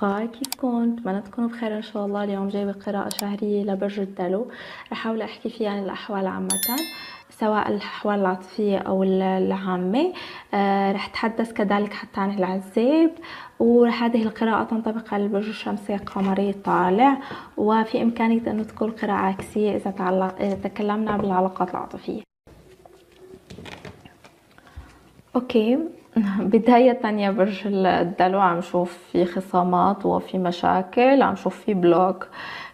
هاي كيفكن؟ بتمنى تكونوا بخير إن شاء الله. اليوم جايبة قراءة شهرية لبرج الدلو. رح أحاول أحكي فيها عن الأحوال عامة سواء الأحوال العاطفية أو العامة. آه رح أتحدث كذلك حتى عن العزاب وهذه القراءة تنطبق على البرج الشمسي القمري الطالع وفي إمكانية أنه تكون قراءة عكسية إذا تكلمنا بالعلاقات العاطفية. Okay. بداية يا برج الدلو عم شوف في خصامات وفي مشاكل عم شوف في block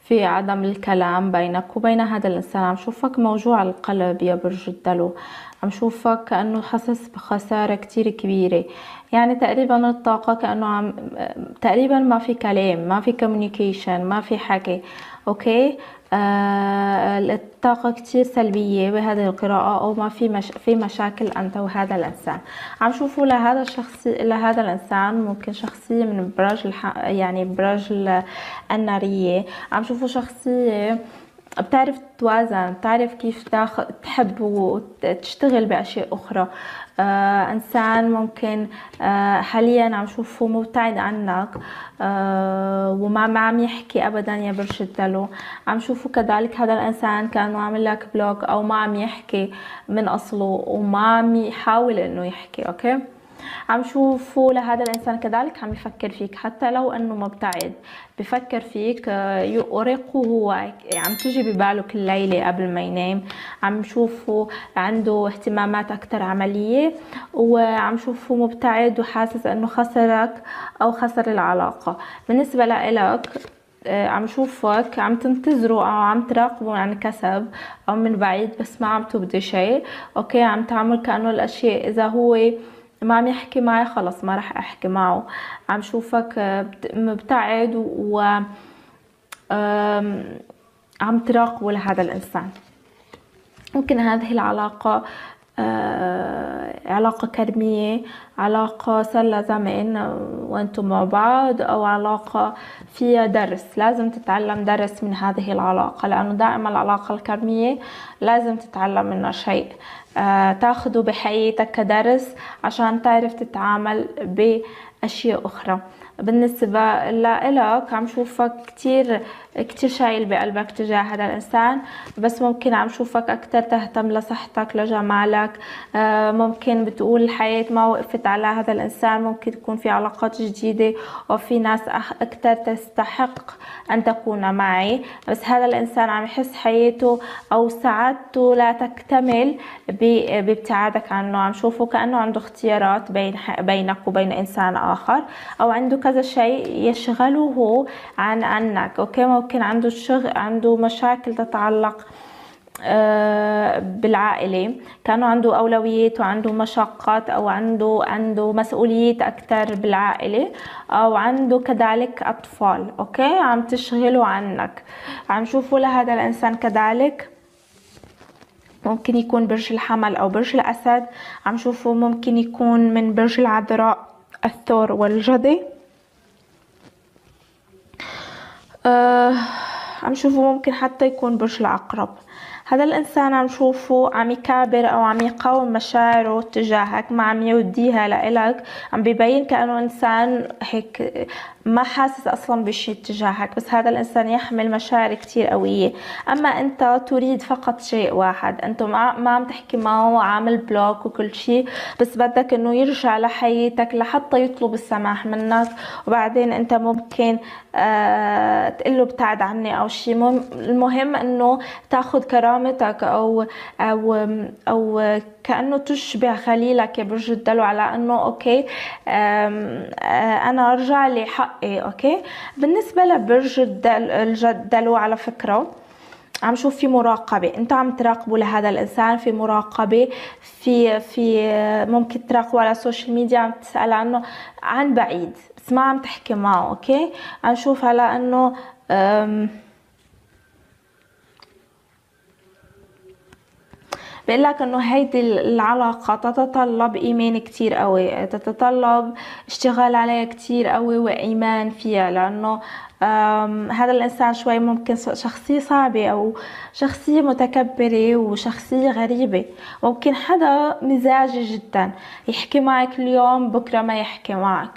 في عدم الكلام بينك وبين هذا الإنسان. عم شوفك موجوع القلب يا برج الدلو عم شوفك كأنه حاسس بخسارة كتير كبيرة. يعني تقريبا الطاقة كأنه عم تقريبا ما في كلام ما في communication ما في حكي. okay؟ آه الطاقة كتير سلبية بهذه القراءة أو ما في مش في مشاكل أنت وهذا الإنسان. عم شوفوا لهذا الشخص لهذا الإنسان ممكن شخصية من برج الح... يعني برج النارية. عم شوفوا شخصية بتعرف تتوازن بتعرف كيف تاخذ تحب وتشتغل بأشياء أخرى. آه إنسان ممكن آه حاليا عم شوفه مبتعد عنك آه وما ما عم يحكي أبدا يا برج الدلو عم شوفه كذلك هذا الإنسان كأنه عامل لك بلوك أو ما عم يحكي من أصله وما عم يحاول إنه يحكي أوكي؟ عم شوفه لهذا الإنسان كذلك عم يفكر فيك. حتى لو أنه مبتعد بفكر فيك آه، يؤرقه هو. عم تجي بباله كل ليلة قبل ما ينام. عم شوفه عنده اهتمامات أكثر عملية وعم شوفه مبتعد وحاسس أنه خسرك أو خسر العلاقة. بالنسبة لإلك آه، عم شوفك عم تنتظره أو عم تراقبه عن كسب أو من بعيد بس ما عم تبدي شيء. أوكي عم تعمل كأنه الأشياء إذا هو ما عم يحكي معي خلص ما رح أحكي معه. عم شوفك آه، مبتعد و عم تراقبه لهذا الإنسان. ممكن هذه العلاقة علاقة كرمية علاقة صار زمان وأنتم مع بعض أو علاقة فيها درس. لازم تتعلم درس من هذه العلاقة لأنه دائما العلاقة الكرمية لازم تتعلم منها شيء. آه، تاخده بحياتك كدرس عشان تعرف تتعامل بأشياء أخرى. بالنسبة لإلك عم شوفك كتير كتير شايل بقلبك تجاه هذا الإنسان بس ممكن عم شوفك أكتر تهتم لصحتك لجمالك. آه، ممكن بتقول الحياة ما وقفت على هذا الإنسان ممكن تكون في علاقات جديدة وفي ناس أكتر تستحق أن تكون معي. بس هذا الإنسان عم يحس حياته أو سعادته لا تكتمل بابتعادك عنه. عم شوفه كأنه عنده اختيارات بين بينك وبين إنسان آخر أو عنده كذا شيء يشغله عن عنك أوكي؟ ممكن عنده شغل عنده مشاكل تتعلق آه، بالعائلة. كانوا عنده أولويات وعنده مشقات أو عنده عنده مسؤوليات أكثر بالعائلة أو عنده كذلك أطفال أوكي؟ عم تشغلوا عنك. عم شوفوا لهذا الإنسان كذلك ممكن يكون برج الحمل أو برج الأسد. عم شوفوا ممكن يكون من برج العذراء الثور والجدي. آه عم شوفوا ممكن حتى يكون برج العقرب هذا الإنسان عم شوفه عم يكابر أو عم يقاوم مشاعره تجاهك ما عم يوديها لإلك. عم بيبين كأنه إنسان هيك ما حاسس أصلا بشيء تجاهك بس هذا الإنسان يحمل مشاعر كتير قوية. أما أنت تريد فقط شيء واحد أنت ما عم تحكي معه عامل بلوك وكل شيء بس بدك إنه يرجع لحياتك لحتى يطلب السماح منك. وبعدين أنت ممكن آه تقول له ابتعد عني أو شيء. المهم إنه تاخذ كرامتك أو أو أو كأنه تشبه خليلك برج الدلو على إنه okay آه، أنا أرجع لي حقي okay. بالنسبة لبرج الدلو على فكرة عم شوف في مراقبة. انت عم تراقبوا لهذا الإنسان في مراقبة في في ممكن تراقبوا على ال social media عم تسأل عنه عن بعيد. بس ما عم تحكي معه okay. عم شوف على إنه بقول لك إنه هيدي العلاقة تتطلب إيمان كتير قوي تتطلب اشتغال عليها كتير قوي وإيمان فيها لأنه هذا الإنسان شوي ممكن شخصية صعبة أو شخصية متكبرة وشخصية غريبة. ممكن حدا مزاجي جدا يحكي معك اليوم بكرة ما يحكي معك.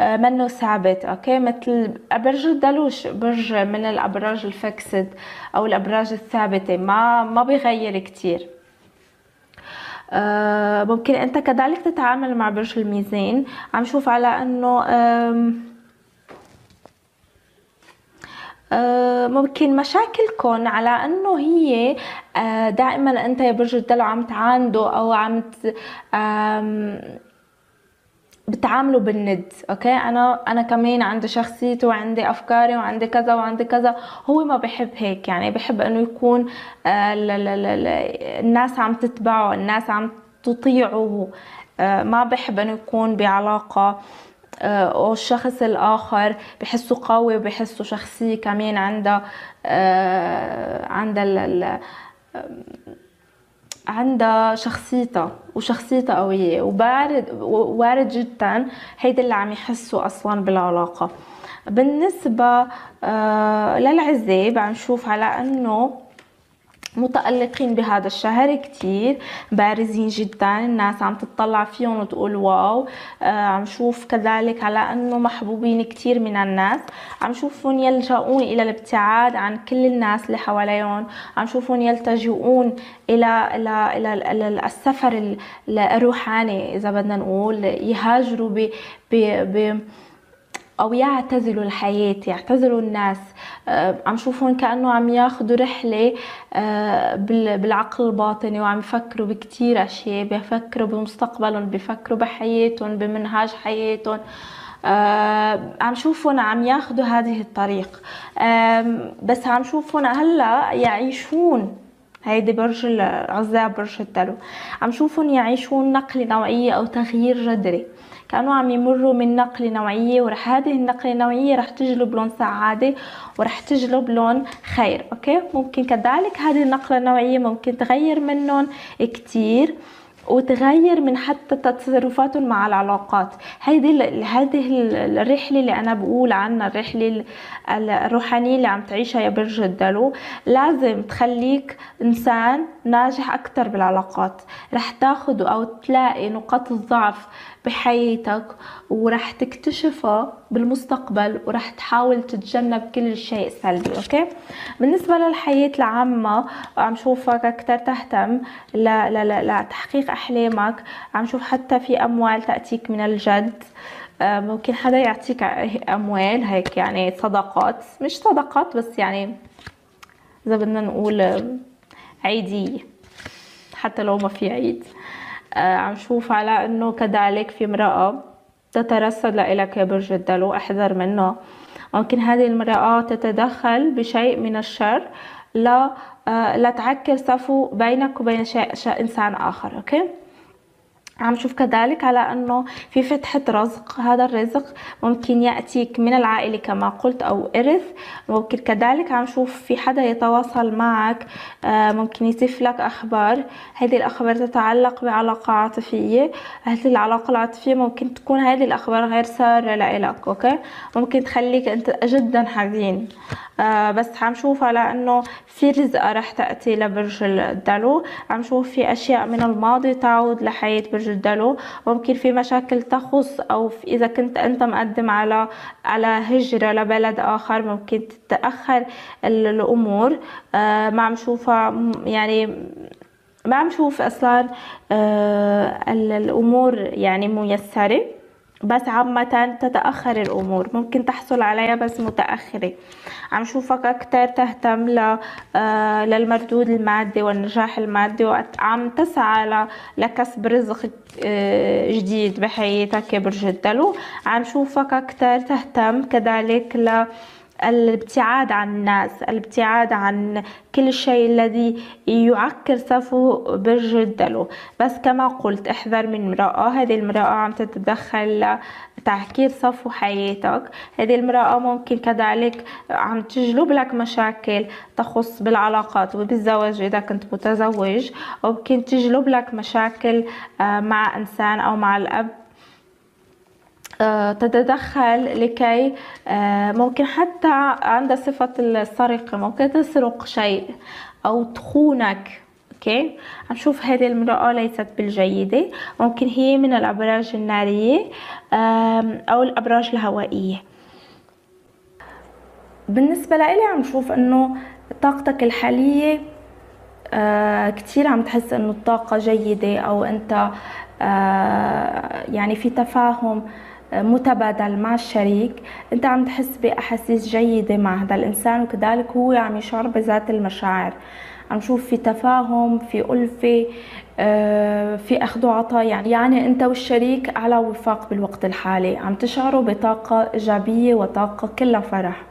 آه، منه ثابت okay؟ مثل برج الدلوش برج من الأبراج ال fixed أو الأبراج الثابتة ما ما بيغير كتير. ممكن أنت كذلك تتعامل مع برج الميزان. عم شوف على إنه آه، ممكن مشاكلكم على إنه هي آه، دائما أنت يا برج الدلو عم تعاندوا أو عم بتعاملوا بالند okay؟ أنا أنا كمان عندي شخصيتي وعندي أفكاري وعندي كذا وعندي كذا. هو ما بحب هيك يعني بحب إنه يكون آه، الناس عم تتبعه الناس عم تطيعه ما بحب إنه يكون بعلاقة والشخص الآخر بحسه قوي وبحسه شخصية كمان عندها آه، عندها عندها شخصيتها وشخصيتها قوية وبارد وارد جدا. هيدا اللي عم يحسوا أصلا بالعلاقة. بالنسبة آه، للعزاب عم نشوف على أنه متألقين بهذا الشهر كتير بارزين جدا الناس عم تطلع فيهم وتقول واو. آه عم شوف كذلك على أنه محبوبين كتير من الناس. عم شوفهم يلجؤون إلى الابتعاد عن كل الناس اللي حواليهم. عم شوفهم يلتجئون إلى إلى إلى, إلى السفر الروحاني إذا بدنا نقول يهاجروا ب ب, ب أو يعتزلوا الحياة يعتزلوا الناس. آه، عم شوفهم كأنه عم ياخذوا رحلة آه، بالعقل الباطني وعم يفكروا بكتير أشياء بيفكروا بمستقبلهم بيفكروا بحياتهم بمنهاج حياتهم. آه عم شوفهم عم ياخذوا هذه الطريق. آه بس عم شوفهم هلأ يعيشون هيدي برج العزاب برج الدلو عم شوفهم يعيشون نقلة نوعية أو تغيير جذري. كانوا عم يمروا من نقلة نوعية ورح هذه النقلة النوعية رح تجلب لهم سعادة ورح تجلب لهم خير أوكي؟ ممكن كذلك هذه النقلة النوعية ممكن تغير منهم كتير. وتغير من حتى تصرفاتهم مع العلاقات. هيدي هذه الرحلة اللي أنا بقول عنها الرحلة الروحانية اللي عم تعيشها يا برج الدلو لازم تخليك إنسان ناجح أكثر بالعلاقات. رح تاخذ أو تلاقي نقاط الضعف بحياتك ورح تكتشفها بالمستقبل ورح تحاول تتجنب كل شيء سلبي أوكي؟ بالنسبة للحياة العامة عم شوفك أكثر تهتم لتحقيق أحلامك عم شوف حتى في أموال تأتيك من الجد. ممكن حدا يعطيك أموال هيك يعني صدقات. مش صدقات بس يعني إذا بدنا نقول عيدية حتى لو ما في عيد. عم شوف على إنه كذلك في امرأة تترصد لإلك يا برج الدلو أحذر منه. ممكن هذه المرأة تتدخل بشيء من الشر لا آه، لا تعكر صفو بينك وبين شيء إنسان آخر أوكي؟ عم شوف كذلك على أنه في فتحة رزق. هذا الرزق ممكن يأتيك من العائلة كما قلت أو إرث. ممكن كذلك عم شوف في حدا يتواصل معك آه، ممكن يسف لك أخبار. هذه الأخبار تتعلق بعلاقة عاطفية. هذه العلاقة العاطفية ممكن تكون هذه الأخبار غير سارة لإلك أوكي؟ ممكن تخليك أنت جدا حزين. آه بس عم شوف على أنه في رزقة رح تأتي لبرج الدلو. عم شوف في أشياء من الماضي تعود لحياة برج الدلو ممكن في مشاكل تخص أو إذا كنت أنت مقدم على على هجرة لبلد آخر ممكن تتأخر الأمور. آه ما عم شوفها يعني ما عم شوف أصلا آه الأمور يعني ميسرة. بس عامة تتأخر الأمور. ممكن تحصل عليها بس متأخرة. عم شوفك أكتر تهتم ل... آه للمردود المادي والنجاح المادي وعم تسعى لكسب رزق آه جديد بحياتك يا برج الدلو. عم شوفك أكتر تهتم كذلك ل الابتعاد عن الناس الابتعاد عن كل شيء الذي يعكر صفو برج الدلو بس كما قلت احذر من امرأة. هذه المرأة عم تتدخل لتعكير صفو حياتك. هذه المرأة ممكن كذلك عم تجلب لك مشاكل تخص بالعلاقات وبالزواج إذا كنت متزوج ممكن تجلب لك مشاكل آه، مع إنسان أو مع الأب. تتدخل لكي آه، ممكن حتى عندها صفة السرقة ممكن تسرق شيء أو تخونك أوكي عم نشوف هذه المرأة ليست بالجيدة. ممكن هي من الأبراج النارية أو الأبراج الهوائية. بالنسبة لإلي عم نشوف إنه طاقتك الحالية آه كتير عم تحس إنه الطاقة جيدة أو أنت آه يعني في تفاهم. متبادل مع الشريك أنت عم تحس بأحاسيس جيدة مع هذا الإنسان وكذلك هو عم يشعر بذات المشاعر. عم نشوف في تفاهم في ألفة آه، في أخذ وعطاء يعني يعني أنت والشريك على وفاق بالوقت الحالي. عم تشعروا بطاقة إيجابية وطاقة كلها فرح.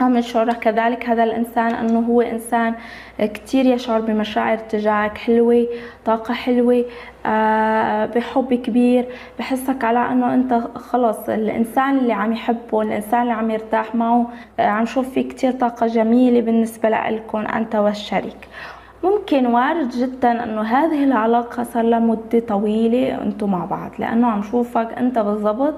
عم يشعر كذلك. هذا الإنسان أنه هو إنسان كتير يشعر بمشاعر تجاهك حلوة طاقة حلوة آه، بحب كبير. بحسك على أنه أنت خلص الإنسان اللي عم يحبه الإنسان اللي عم يرتاح معه آه، عم شوف في كتير طاقة جميلة بالنسبة لكم أنت والشريك. ممكن وارد جدا أنه هذه العلاقة صار لها مدة طويلة أنتم مع بعض لأنه عم شوفك أنت بالضبط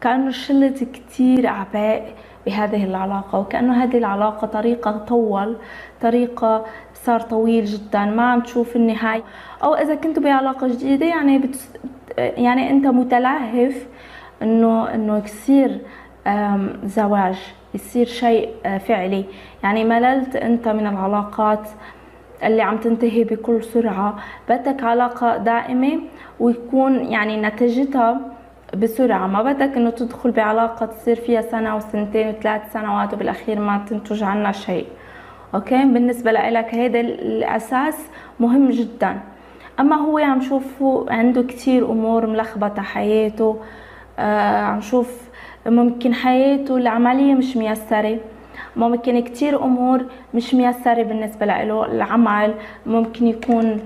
كأنه شلت كتير أعباء. بهذه العلاقة وكأنه هذه العلاقة طريقة طول طريقة صار طويل جدا ما عم تشوف النهاية. أو إذا كنت بعلاقة جديدة يعني بتس يعني أنت متلهف إنه إنه يصير زواج يصير شيء آه، فعلي. يعني مللت أنت من العلاقات اللي عم تنتهي بكل سرعة. بدك علاقة دائمة ويكون يعني نتيجتها بسرعة. ما بدك إنه تدخل بعلاقة تصير فيها سنة وسنتين وثلاث سنوات وبالأخير ما تنتج عنا شيء. أوكي؟ بالنسبة لك هيدا الأساس مهم جدا. أما هو عم شوفه عنده كتير أمور ملخبطة حياته. آه عم شوف ممكن حياته العملية مش ميسرة. ممكن كتير أمور مش ميسرة بالنسبة له العمل. ممكن يكون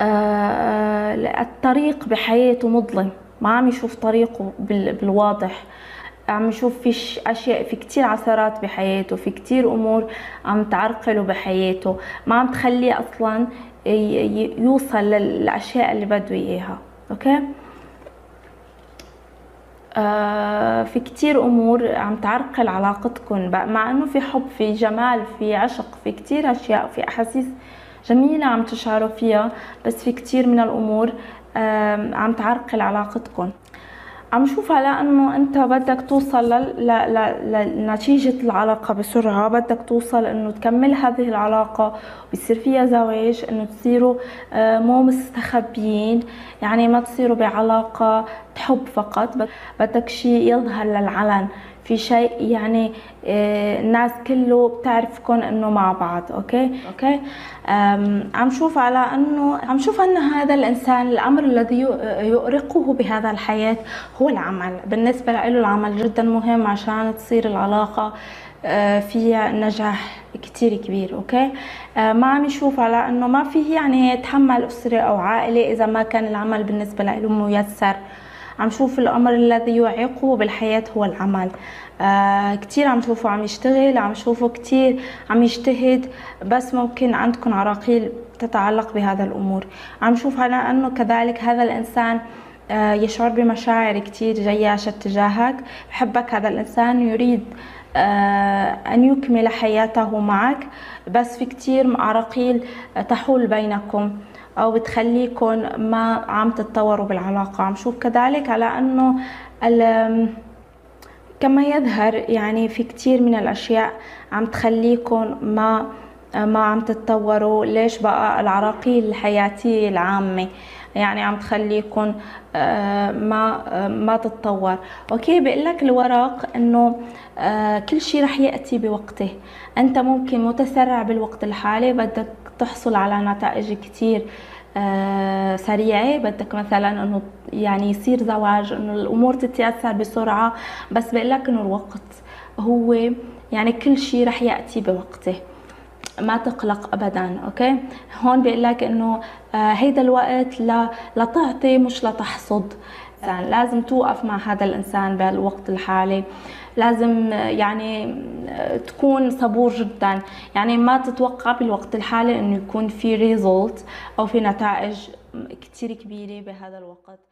آه, آه، الطريق بحياته مظلم. ما عم يشوف طريقه بالواضح. عم يشوف في أشياء في كتير عثرات بحياته في كتير أمور عم تعرقله بحياته. ما عم تخليه أصلا يوصل للأشياء اللي بده إياها. أوكي؟ آه في كتير أمور عم تعرقل علاقتكم مع إنه في حب في جمال في عشق في كتير أشياء في أحاسيس جميلة عم تشعروا فيها بس في كتير من الأمور عم تعرقل علاقتكم. عم شوف على إنه أنت بدك توصل لنتيجة العلاقة بسرعة. بدك توصل إنه تكمل هذه العلاقة ويصير فيها زواج إنه تصيروا مو مستخبيين. يعني ما تصيروا بعلاقة حب فقط بدك شيء يظهر للعلن. في شيء يعني آه، الناس كله بتعرفكم إنه مع بعض okay؟ Okay. عم شوف على إنه عم شوف ان هذا الإنسان الأمر الذي يؤرقه بهذا الحياة هو العمل. بالنسبة له العمل جدا مهم عشان تصير العلاقة آه، فيها نجاح كتير كبير أوكي؟ آه، ما عم يشوف على إنه ما فيه يعني يتحمل أسرة أو عائلة إذا ما كان العمل بالنسبة له ميسر. عم شوف الأمر الذي يعيقه بالحياة هو العمل. آه كتير عم شوفه عم يشتغل عم شوفه كتير عم يجتهد بس ممكن عندكم عراقيل تتعلق بهذا الأمور. عم شوف على إنه كذلك هذا الإنسان آه يشعر بمشاعر كتير جياشة تجاهك بحبك هذا الإنسان يريد آه أن يكمل حياته معك بس في كتير عراقيل تحول بينكم. أو بتخليكم ما عم تتطوروا بالعلاقة. عم شوف كذلك على إنه كما يظهر يعني في كتير من الأشياء عم تخليكم ما ما عم تتطوروا ليش بقى؟ العراقيل الحياتية العامة. يعني عم تخليكم آه، ما ما تتطور. أوكي بقول لك الورق إنه آه، كل شيء رح يأتي بوقته. أنت ممكن متسرع بالوقت الحالي بدك تحصل على نتائج كتير آه، سريعة. بدك مثلا إنه يعني يصير زواج إنه الأمور تتيسر بسرعة. بس بقول لك إنه الوقت هو يعني كل شيء رح يأتي بوقته. ما تقلق ابدا okay؟ هون بيقول لك إنه آه، هيدا الوقت لتعطي مش لتحصد. لازم توقف مع هذا الإنسان بالوقت الحالي. لازم يعني تكون صبور جدا. يعني ما تتوقع بالوقت الحالي إنه يكون في result أو في نتائج كتير كبيرة بهذا الوقت.